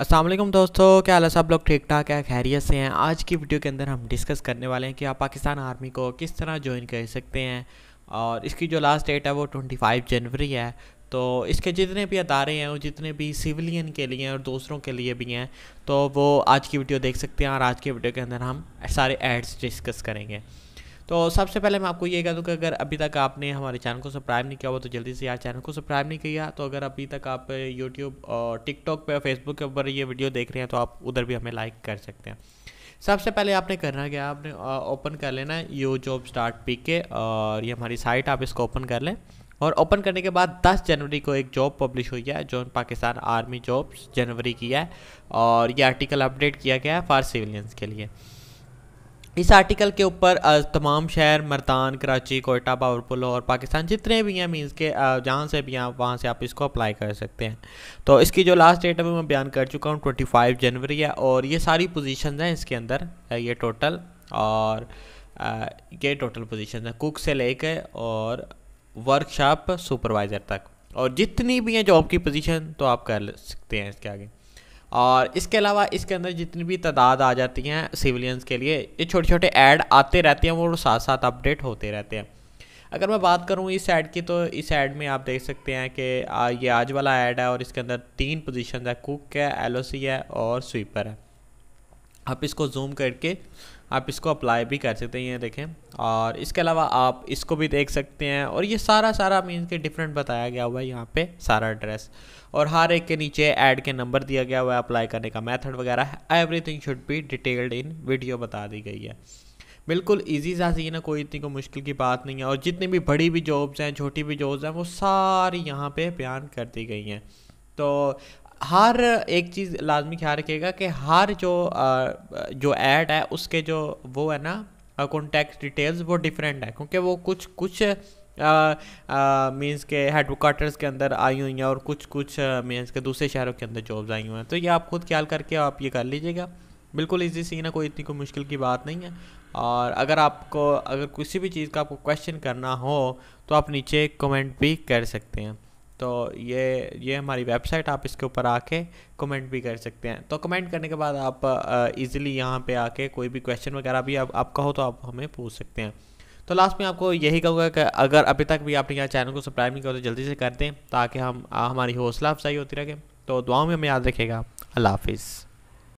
वालेकुम दोस्तों, क्या हाल है? सब लोग ठीक ठाक है, खैरियत से हैं। आज की वीडियो के अंदर हम डिस्कस करने वाले हैं कि आप पाकिस्तान आर्मी को किस तरह ज्वाइन कर सकते हैं। और इसकी जो लास्ट डेट है वो 25 जनवरी है। तो इसके जितने भी अदारे हैं वो जितने भी सिविलियन के लिए और दूसरों के लिए भी हैं तो वो आज की वीडियो देख सकते हैं और आज की वीडियो के अंदर हम सारे एड्स डिस्कस करेंगे। तो सबसे पहले मैं आपको ये कह दूँ कि अगर अभी तक आपने हमारे चैनल को सब्सक्राइब नहीं किया हुआ तो जल्दी से यार चैनल को सब्सक्राइब नहीं किया। तो अगर अभी तक आप यूट्यूब और टिकटॉक पर फेसबुक के ऊपर ये वीडियो देख रहे हैं तो आप उधर भी हमें लाइक कर सकते हैं। सबसे पहले आपने करना क्या? आपने ओपन कर लेना है यू जॉब स्टार्ट पी के, और ये हमारी साइट आप इसको ओपन कर लें। और ओपन करने के बाद 10 जनवरी को एक जॉब पब्लिश हुई है, जो पाकिस्तान आर्मी जॉब्स जनवरी की है, और ये आर्टिकल अपडेट किया गया है फॉर सिविलियंस के लिए। इस आर्टिकल के ऊपर तमाम शहर मरतान कराची, कोयटा पावरपुल और पाकिस्तान जितने भी हैं मीन्स के जहाँ से भी आप वहाँ से आप इसको अप्लाई कर सकते हैं। तो इसकी जो लास्ट डेट है वो मैं बयान कर चुका हूँ ट्वेंटी फाइव जनवरी है और ये सारी पोजीशन हैं इसके अंदर ये टोटल और ये टोटल पोजीशन है कुक से लेकर और वर्कशॉप सुपरवाइज़र तक। और जितनी भी हैं जॉब की पोजीशन तो आप कर सकते हैं इसके आगे। और इसके अलावा इसके अंदर जितनी भी तादाद आ जाती हैं सिविलियंस के लिए, ये छोटे छोटे ऐड आते रहते हैं वो साथ साथ अपडेट होते रहते हैं। अगर मैं बात करूँ इस ऐड की तो इस ऐड में आप देख सकते हैं कि ये आज वाला ऐड है, और इसके अंदर तीन पोजीशन है कुक है एलओसी है, और स्वीपर है। आप इसको जूम करके आप इसको अप्लाई भी कर सकते हैं, ये देखें। और इसके अलावा आप इसको भी देख सकते हैं। और ये सारा सारा मीन के डिफरेंट बताया गया हुआ है यहाँ पे, सारा एड्रेस और हर एक के नीचे ऐड के नंबर दिया गया हुआ है अप्लाई करने का मेथड वगैरह। Everything should be detailed in video बता दी गई है। बिल्कुल इजी सा सीन है, कोई इतनी कोई मुश्किल की बात नहीं है। और जितनी भी बड़ी भी जॉब्स हैं, छोटी भी जॉब्स हैं, वो सारी यहाँ पे बयान कर दी गई हैं। तो हर एक चीज़ लाजमी ख्याल रखिएगा कि हर जो जो ऐड है, उसके जो वो है ना कॉन्टैक्ट डिटेल्स वो डिफरेंट है। क्योंकि वो कुछ कुछ मीन्स के हेडक्वार्टर्स के अंदर आई हुई हैं और कुछ कुछ मीन्स के दूसरे शहरों के अंदर जॉब्स आई हुई हैं। तो ये आप खुद ख्याल करके आप ये कर लीजिएगा। बिल्कुल इजी सीन है कोई इतनी कोई मुश्किल की बात नहीं है। और अगर आपको, अगर किसी भी चीज़ का आपको क्वेश्चन करना हो तो आप नीचे कमेंट भी कर सकते हैं। तो ये ये हमारी वेबसाइट आप इसके ऊपर आके कमेंट भी कर सकते हैं। तो कमेंट करने के बाद आप इजीली यहाँ पे आके कोई भी क्वेश्चन वगैरह भी आप, आपका हो तो आप हमें पूछ सकते हैं। तो लास्ट में आपको यही कहूँगा कि अगर अभी तक भी आपने यहाँ चैनल को सब्सक्राइब नहीं किया तो जल्दी से कर दें ताकि हम हमारी हौसला अफजाई होती रहे। तो दुआओं में हमें याद रखेगा अल्लाह हाफिज़।